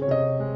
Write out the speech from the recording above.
Música